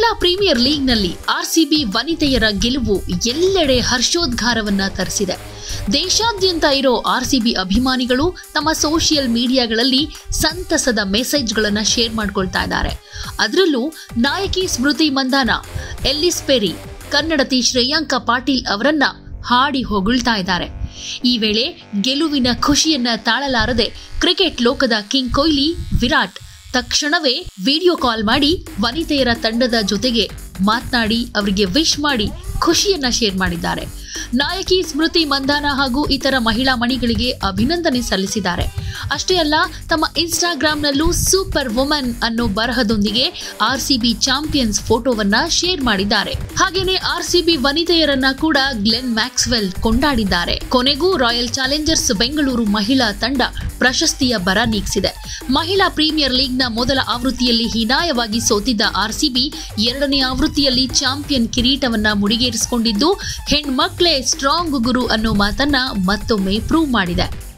Premier ಲೀಗ್ನಲ್ಲಿ RCB ವನಿತೆಯರ ಗೆಲುವು ಎಲ್ಲೆಡೆ ಹರ್ಷೋದ್ಗಾರವನ್ನ ತರಿಸಿದೆ. ದೇಶಾದ್ಯಂತ ಇರೋ ಆರ್ಸಿಬಿ ಅಭಿಮಾನಿಗಳು ತಮ್ಮ ಸೋಷಿಯಲ್ ಮೀಡಿಯಾಗಳಲ್ಲಿ ಸಂತಸದ ಮೆಸೇಜ್ಗಳನ್ನ ಶೇರ್ ಮಾಡ್ಕೊಳ್ತಾ ಇದ್ದಾರೆ. ಅದರಲ್ಲೂ ನಾಯಕಿ ಸ್ಮೃತಿ ಮಂದಾನ, ಎಲ್ಲಿಸ್ ಪೆರಿ, ಕನ್ನಡತಿ ಶ್ರೇಯಾಂಕ ಪಾಟೀಲ್ ಅವರನ್ನ ಹಾಡಿ ಹೊಗಳ್ತಾ ಇದ್ದಾರೆ. ಈ ವೇಳೆ ಗೆಲುವಿನ ಖುಷಿಯನ್ನ ತಾಳಲಾರದೆ ಕ್ರಿಕೆಟ್ ಲೋಕದ ಕಿಂಗ್ ಕೊಹ್ಲಿ ವಿರಾಟ್ ತಕ್ಷಣವೇ ವಿಡಿಯೋ ಕಾಲ್ ಮಾಡಿ ವನಿತೆಯರ ತಂಡದ ಜೊತೆಗೆ ಮಾತನಾಡಿ, ಅವರಿಗೆ ವಿಶ್ ಮಾಡಿ ಖುಷಿಯನ್ನ ಶೇರ್ ಮಾಡಿದ್ದಾರೆ. ನಾಯಕಿ ಸ್ಮೃತಿ ಮಂದಾನ ಹಾಗೂ ಇತರ ಮಹಿಳಾ ಮಣಿಗಳಿಗೆ ಅಭಿನಂದನೆ ಸಲ್ಲಿಸಿದ್ದಾರೆ. ಅಷ್ಟೇ ಅಲ್ಲ, ತಮ್ಮ ಇನ್ಸ್ಟಾಗ್ರಾಂನಲ್ಲೂ ಸೂಪರ್ ವುಮನ್ ಅನ್ನೋ ಬರಹದೊಂದಿಗೆ ಆರ್ಸಿಬಿ ಚಾಂಪಿಯನ್ಸ್ ಫೋಟೋವನ್ನ ಶೇರ್ ಮಾಡಿದ್ದಾರೆ. ಹಾಗೇನೆ ಆರ್ಸಿಬಿ ವನಿತೆಯರನ್ನ ಕೂಡ ಗ್ಲೆನ್ ಮ್ಯಾಕ್ಸ್ವೆಲ್ ಕೊಂಡಾಡಿದ್ದಾರೆ. ಕೊನೆಗೂ ರಾಯಲ್ ಚಾಲೆಂಜರ್ಸ್ ಬೆಂಗಳೂರು ಮಹಿಳಾ ತಂಡ ಪ್ರಶಸ್ತಿಯ ಬರ ನೀಗಿಸಿದೆ. ಮಹಿಳಾ ಪ್ರೀಮಿಯರ್ ಲೀಗ್ನ ಮೊದಲ ಆವೃತ್ತಿಯಲ್ಲಿ ಹೀನಾಯವಾಗಿ ಸೋತಿದ್ದ ಆರ್ಸಿಬಿ ಎರಡನೇ ಆವೃತ್ತಿಯಲ್ಲಿ ಚಾಂಪಿಯನ್ ಕಿರೀಟವನ್ನ ಮುಡಿಗೇರಿಸಿಕೊಂಡಿದ್ದು, ಹೆಣ್ಮಕ್ಳೇ ಸ್ಟ್ರಾಂಗ್ ಗುರು ಅನ್ನೋ ಮಾತನ್ನ ಮತ್ತೊಮ್ಮೆ ಪ್ರೂವ್ ಮಾಡಿದೆ.